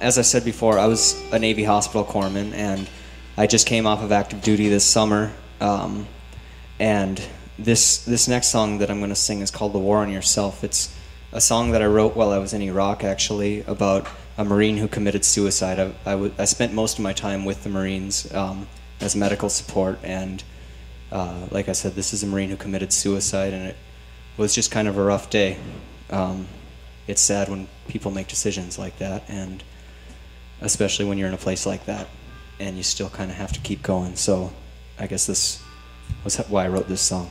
as I said before, I was a Navy hospital corpsman, and I just came off of active duty this summer. Um, and this this next song that I'm going to sing is called "The War on Yourself." It's a song that I wrote while I was in Iraq, actually, about a Marine who committed suicide. I, I, w- I spent most of my time with the Marines um, as medical support, and uh, like I said, this is a Marine who committed suicide, and it was just kind of a rough day. Um, it's sad when people make decisions like that, and especially when you're in a place like that, and you still kind of have to keep going. So, I guess this was why I wrote this song.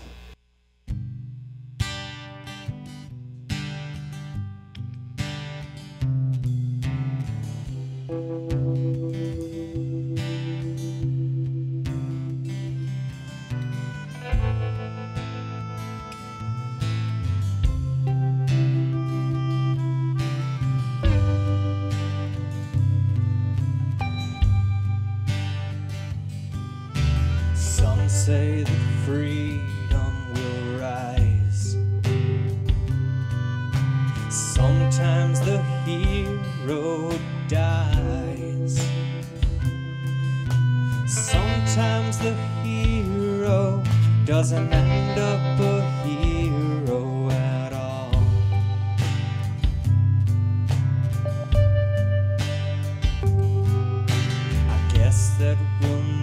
Say that freedom will rise. Sometimes the hero dies. Sometimes the hero doesn't end up a hero at all. I guess that we'll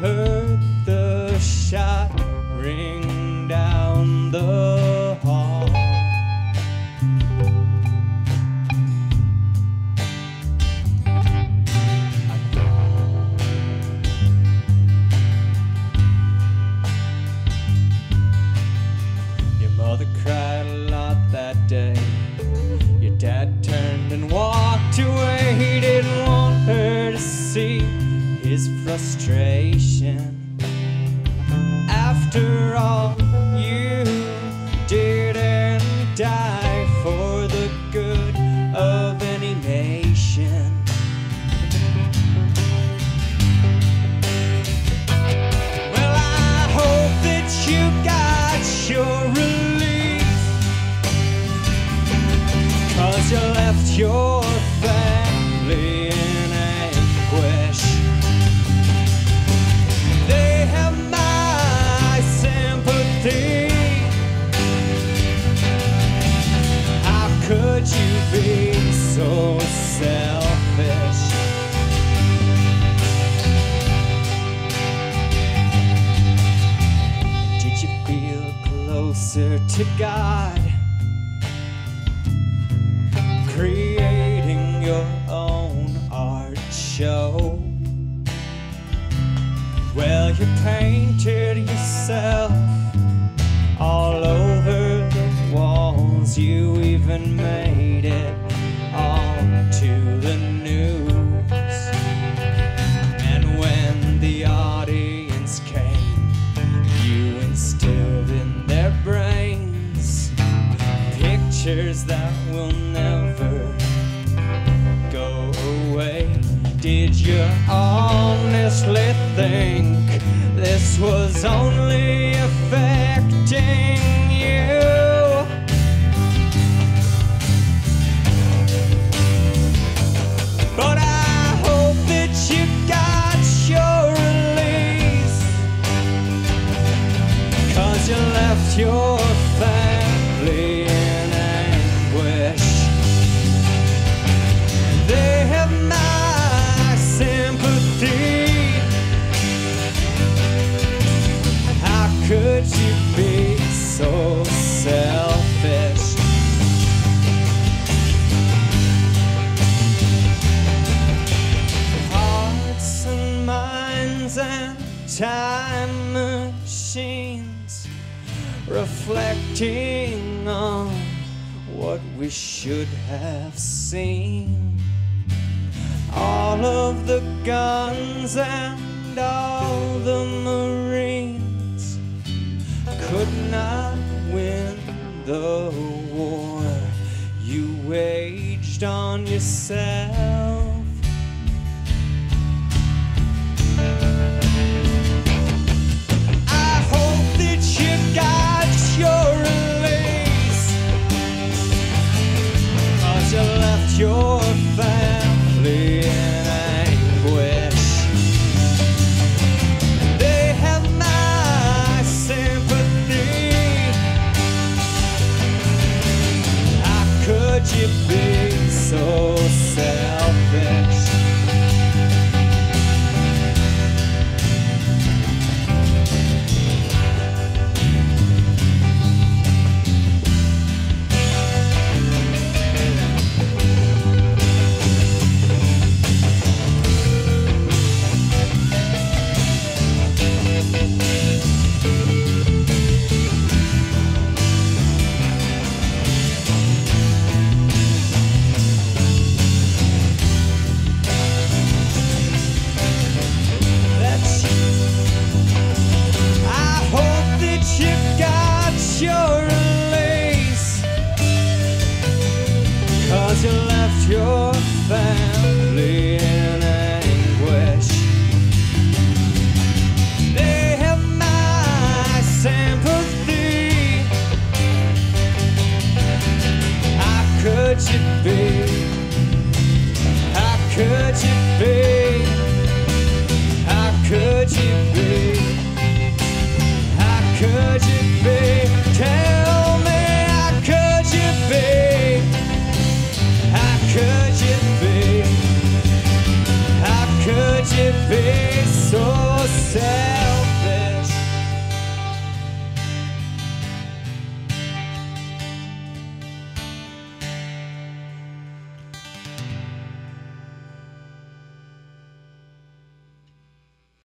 heard the shot ring down the hall. Your mother cried a lot that day. Your dad turned and walked away. He didn't want her to see his frustration. Left your family in anguish. They have my sympathy. How could you be so selfish? Did you feel closer to God? Creating your own art show. Well, you painted yourself all over the walls. You even made Did you honestly think this was only affecting time machines reflecting on what we should have seen. All of the guns and all the Marines could not win the war you waged on yourself. Cause you left your family in anguish They have my sympathy How could you be? How could you be? How could you be? How could you